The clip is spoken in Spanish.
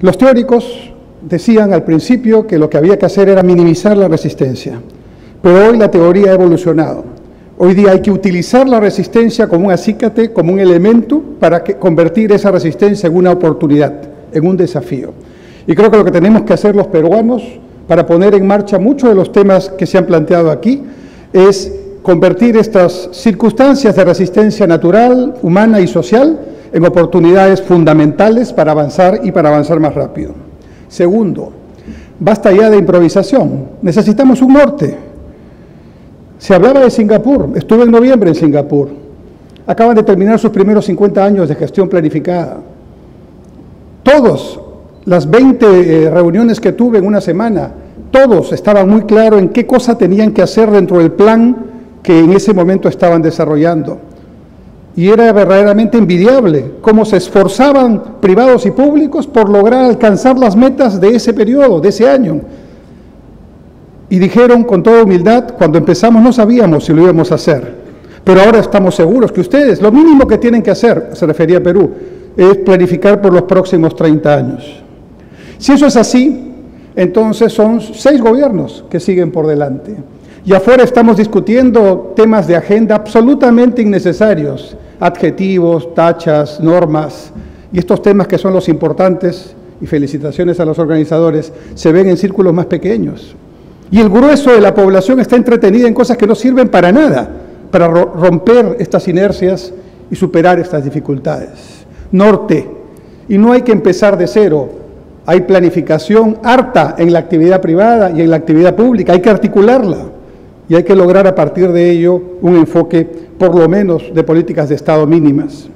Los teóricos decían al principio que lo que había que hacer era minimizar la resistencia, pero hoy la teoría ha evolucionado. Hoy día hay que utilizar la resistencia como un acícate, como un elemento para convertir esa resistencia en una oportunidad, en un desafío. Y creo que lo que tenemos que hacer los peruanos para poner en marcha muchos de los temas que se han planteado aquí es convertir estas circunstancias de resistencia natural, humana y social en oportunidades fundamentales para avanzar y para avanzar más rápido. Segundo, basta ya de improvisación. Necesitamos un norte. Se hablaba de Singapur. Estuve en noviembre en Singapur. Acaban de terminar sus primeros 50 años de gestión planificada. Todos, las 20 eh, reuniones que tuve en una semana, todos estaban muy claros en qué cosa tenían que hacer dentro del plan que en ese momento estaban desarrollando y era verdaderamente envidiable cómo se esforzaban privados y públicos por lograr alcanzar las metas de ese periodo, de ese año. Y dijeron con toda humildad, cuando empezamos no sabíamos si lo íbamos a hacer, pero ahora estamos seguros que ustedes, lo mínimo que tienen que hacer, se refería a Perú, es planificar por los próximos 30 años. Si eso es así, entonces son seis gobiernos que siguen por delante. Y afuera estamos discutiendo temas de agenda absolutamente innecesarios, adjetivos, tachas, normas, y estos temas que son los importantes, y felicitaciones a los organizadores, se ven en círculos más pequeños. Y el grueso de la población está entretenida en cosas que no sirven para nada, para romper estas inercias y superar estas dificultades. Norte, y no hay que empezar de cero, hay planificación harta en la actividad privada y en la actividad pública, hay que articularla y hay que lograr a partir de ello un enfoque por lo menos de políticas de Estado mínimas.